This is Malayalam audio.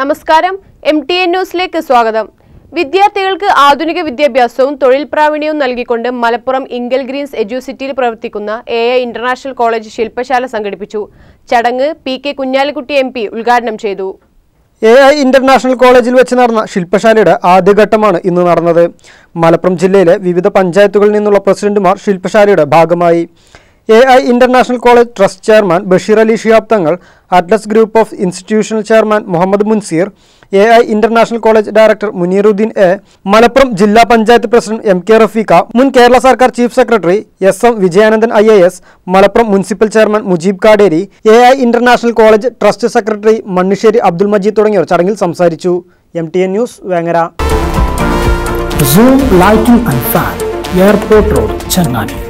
നമസ്കാരം. എം ടി എൻ ന്യൂസിലേക്ക് സ്വാഗതം. വിദ്യാർത്ഥികൾക്ക് ആധുനിക വിദ്യാഭ്യാസവും തൊഴിൽ പ്രാവീണ്യവും നൽകിക്കൊണ്ട് മലപ്പുറം ഇംഗൽ ഗ്രീൻസ് എഡ്യൂസിറ്റിയിൽ പ്രവർത്തിക്കുന്ന എ ഐ ഇന്റർനാഷണൽ കോളേജ് ശില്പശാല സംഘടിപ്പിച്ചു. ചടങ്ങ് P K Kunhalikutty M P ഉദ്ഘാടനം ചെയ്തു. എ ഐ ഇന്റർനാഷണൽ കോളേജിൽ വെച്ച് നടന്ന ശില്പശാലയുടെ ആദ്യഘട്ടമാണ് ഇന്ന് നടന്നത്. മലപ്പുറം ജില്ലയിലെ വിവിധ പഞ്ചായത്തുകളിൽ നിന്നുള്ള പ്രസിഡന്റുമാർ ശില്പശാലയുടെ ഭാഗമായി. A I International college trust chairman Basheer Ali Shihab Thangal Atlas group of institutional chairman Muhammad Munseer A I International college director Muneeruddin A Malappuram ജില്ലാ panchayat president M K Rafeeq മുൻ കേരള സർക്കാർ chief secretary S M Vijayanandan I A S Malappuram municipal chairman Mujeeb Kaderi A I International college trust secretary Mannissery Abdul Majeed തുടങ്ങിയവർ ചടങ്ങിൽ സംസാരിച്ചു M T N news Vengara Zoom Lighting and Airport Road.